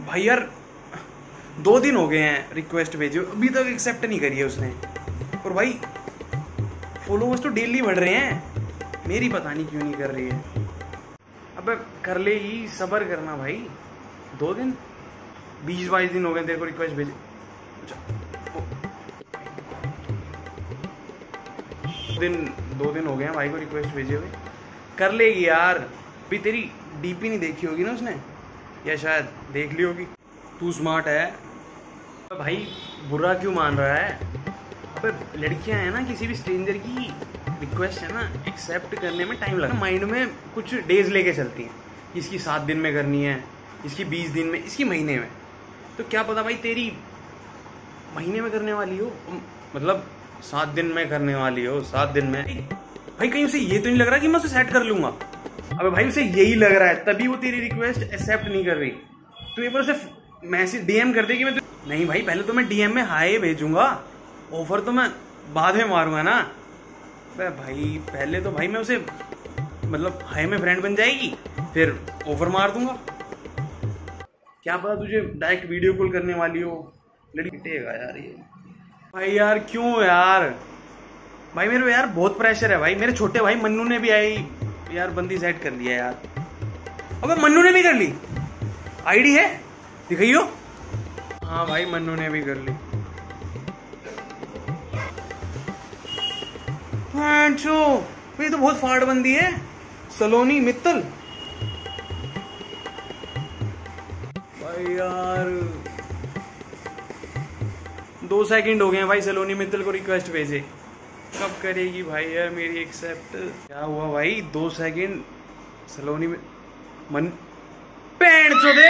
भाई यार दो दिन हो गए हैं रिक्वेस्ट भेजे अभी तक एक्सेप्ट नहीं करी है उसने। और भाई फॉलोवर्स तो डेली बढ़ रहे हैं। मेरी पता नहीं क्यों नहीं कर रही है। अब कर ले ही सबर करना भाई। दो दिन? बीस बाईस दिन हो गए तेरे को रिक्वेस्ट भेजे। अच्छा, दिन दो दिन हो गए हैं भाई को रिक्वेस्ट भेजे हुए। कर लेगी यार। भी तेरी डीपी नहीं देखी होगी ना उसने? या शायद देख ली होगी। तू स्मार्ट है। भाई बुरा क्यों मान रहा है? अबे लड़कियाँ हैं ना, किसी भी स्ट्रेंजर की रिक्वेस्ट है ना एक्सेप्ट करने में टाइम लगता है। माइंड में कुछ डेज़ लेके चलती हैं। इसकी सात दिन में करनी है, इसकी बीस दिन में, इसकी महीने में। तो क्या पता भाई, तेरी महीने में करने वाली हो? मतलब सात दिन में करने वाली हो, सात दिन में। भाई, कहीं उसे ये तो नहीं लग रहा कि मैं उसे सेट कर लूँगा। अबे भाई, उसे यही लग रहा है। तभी वो तेरी रिक्वेस्ट एक्सेप्ट नहीं कर रही। तो एक बार उसे मैसेज डीएम कर दे कि मैं तो... नहीं भाई, पहले तो मैं डीएम में हाई भेजूँगा। ऑफ़र तो मैं बाद में मारूँगा ना। अबे भाई, पहले तो भाई मैं उसे मतलब हाई में फ्रेंड बन जाएगी, फिर ऑफ़र मार दूँगा। क्या पता तुझे डायरेक्ट वीडियो कॉल करने वाली हो। लड़की टेगा यार ये। भाई यार, क्यों यार? भाई मेरे यार बहुत प्रेशर है भाई। मेरे छोटे भाई मन्नू ने भी आई। यार, बंदी सेट कर लिया यार। अबे मन्नू ने भी कर ली। आईडी है? दिखाइयो। हाँ भाई, मन्नू ने भी कर ली। ये तो बहुत फाड़ बंदी है। सलोनी, मित्तल। भाई यार, दो सेकंड हो गए हैं भाई सलोनी, मित्तल को रिक्वेस्ट भेजे। कब करेगी भाई यार मेरी एक्सेप्ट क्या हुआ भाई? दो सेकेंड सलोनी में मन पेड़ चो दे